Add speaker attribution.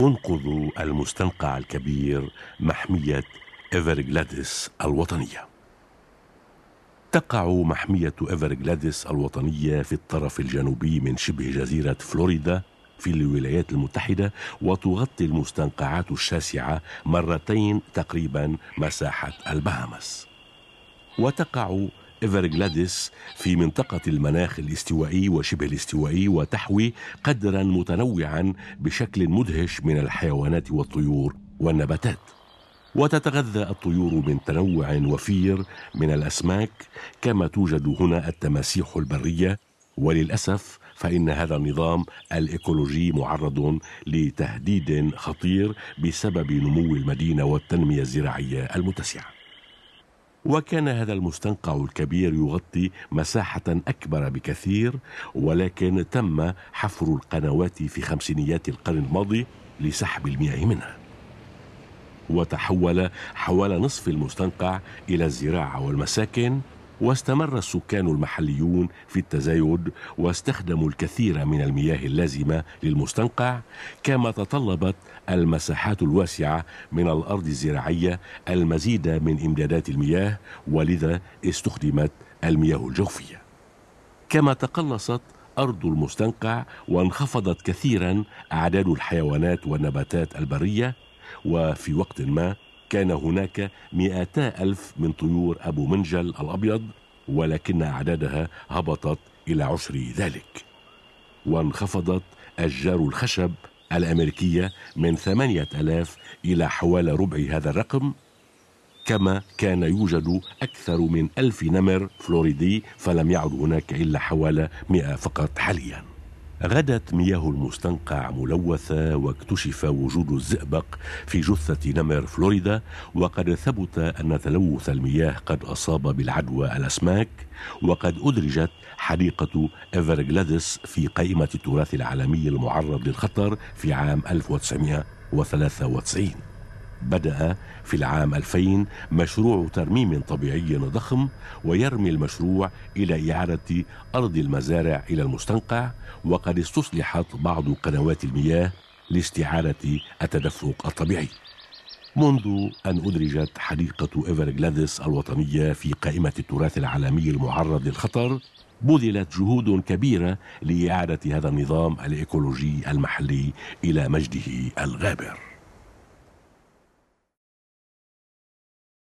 Speaker 1: ينقذ المستنقع الكبير محمية إيفرغلاديس الوطنية. تقع محمية إيفرغلاديس الوطنية في الطرف الجنوبي من شبه جزيرة فلوريدا في الولايات المتحدة وتغطي المستنقعات الشاسعة مرتين تقريبا مساحة البهامس. وتقع إيفرغلاديس في منطقة المناخ الاستوائي وشبه الاستوائي وتحوي قدرا متنوعا بشكل مدهش من الحيوانات والطيور والنباتات. وتتغذى الطيور من تنوع وفير من الأسماك كما توجد هنا التماسيح البرية. وللأسف فإن هذا النظام الإيكولوجي معرض لتهديد خطير بسبب نمو المدينة والتنمية الزراعية المتسعة. وكان هذا المستنقع الكبير يغطي مساحة أكبر بكثير ولكن تم حفر القنوات في خمسينيات القرن الماضي لسحب المياه منها. وتحول حوالي نصف المستنقع إلى الزراعة والمساكن واستمر السكان المحليون في التزايد واستخدموا الكثير من المياه اللازمة للمستنقع كما تطلبت المساحات الواسعة من الأرض الزراعية المزيد من إمدادات المياه ولذا استخدمت المياه الجوفية. كما تقلصت أرض المستنقع وانخفضت كثيرا أعداد الحيوانات والنباتات البرية وفي وقت ما كان هناك مئتا ألف من طيور أبو منجل الأبيض ولكن أعدادها هبطت إلى عشر ذلك. وانخفضت أشجار الخشب الأمريكية من ثمانية ألاف إلى حوالي ربع هذا الرقم كما كان يوجد أكثر من ألف نمر فلوريدي فلم يعد هناك إلا حوالي مئة فقط حالياً. غدت مياه المستنقع ملوثة واكتشف وجود الزئبق في جثة نمر فلوريدا وقد ثبت أن تلوث المياه قد أصاب بالعدوى الأسماك وقد أدرجت حديقة إيفرغلاديس في قائمة التراث العالمي المعرض للخطر في عام 1993 بدأ في العام 2000 مشروع ترميم طبيعي ضخم ويرمي المشروع إلى إعادة أرض المزارع إلى المستنقع وقد استصلحت بعض قنوات المياه لاستعادة التدفق الطبيعي. منذ أن أدرجت حديقة إيفرغلاديس الوطنية في قائمة التراث العالمي المعرض للخطر بذلت جهود كبيرة لإعادة هذا النظام الإيكولوجي المحلي إلى مجده الغابر.